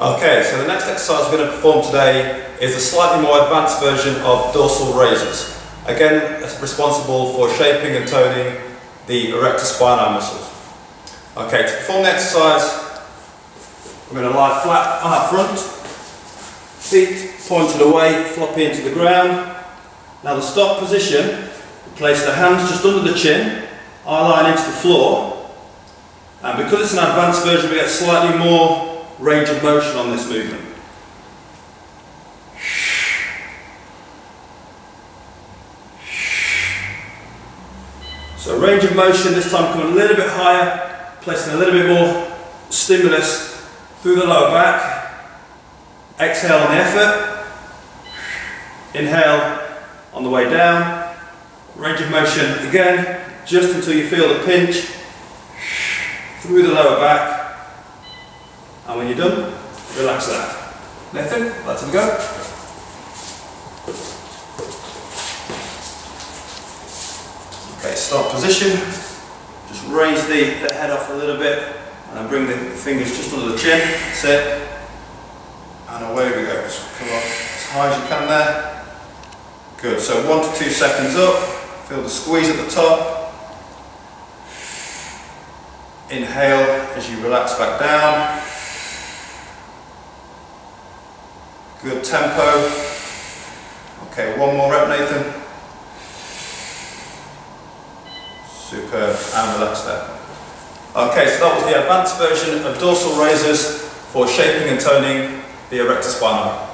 Okay, so the next exercise we're going to perform today is a slightly more advanced version of dorsal raises. Again, responsible for shaping and toning the erector spinae muscles. Okay, to perform the exercise, we're going to lie flat on our front, feet pointed away, floppy into the ground. Now the stop position, place the hands just under the chin, eye line into the floor, and because it's an advanced version we get slightly more range of motion on this movement. So range of motion this time coming a little bit higher, placing a little bit more stimulus through the lower back. Exhale on the effort. Inhale on the way down. Range of motion again, just until you feel the pinch through the lower back and when you're done, relax that. Nathan, let's have a go. Okay, start position. Just raise the, the head off a little bit and then bring the, the fingers just under the chin. That's it. And away we go. Just come up as high as you can there. Good. So one to two seconds up. Feel the squeeze at the top. Inhale as you relax back down. Good tempo. Okay, one more rep, Nathan. Superb, and relax there. Okay, so that was the advanced version of dorsal raises for shaping and toning the erector spinae.